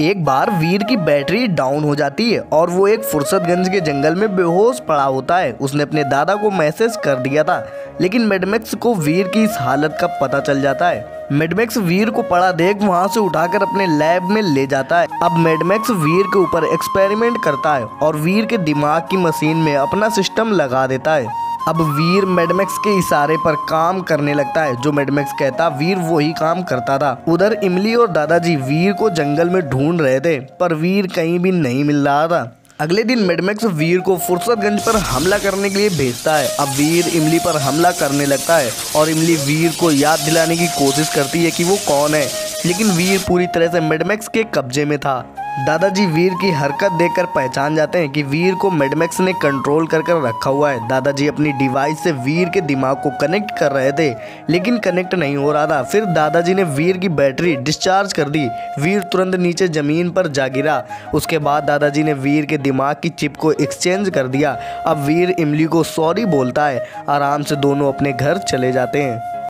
एक बार वीर की battery down हो जाती है और वो एक फुर्सतगंज के जंगल में बेहोश पड़ा होता है। उसने अपने दादा को मैसेज कर दिया था, लेकिन मेडमेक्स को वीर की इस हालत का पता चल जाता है। मेडमेक्स वीर को पड़ा देख वहाँ से उठाकर अपने लैब में ले जाता है। अब मेडमेक्स वीर के ऊपर एक्सपेरिमेंट करता है और वीर के दिमाग की मशीन में अपना सिस्टम लगा देता है। अब वीर मेडमेक्स के इशारे पर काम करने लगता है। जो मेडमेक्स कहता, वीर वही काम करता था। उधर इमली और दादाजी वीर को जंगल में ढूंढ रहे थे, पर वीर कहीं भी नहीं मिल रहा था। अगले दिन मेडमेक्स वीर को फुर्सतगंज पर हमला करने के लिए भेजता है। अब वीर इमली पर हमला करने लगता है और इमली वीर को याद दिलाने की कोशिश करती है कि वो कौन है। लेकिन वीर पूरी तरह से मेडमेक्स के कब्जे में था। दादाजी वीर की हरकत देखकर पहचान जाते हैं कि वीर को मेडमेक्स ने कंट्रोल कर कर रखा हुआ है। दादाजी अपनी डिवाइस से वीर के दिमाग को कनेक्ट कर रहे थे, लेकिन कनेक्ट नहीं हो रहा था। फिर दादाजी ने वीर की बैटरी डिस्चार्ज कर दी। वीर तुरंत नीचे ज़मीन पर जा गिरा। उसके बाद दादाजी ने वीर के दिमाग की चिप को एक्सचेंज कर दिया। अब वीर इमली को सॉरी बोलता है। आराम से दोनों अपने घर चले जाते हैं।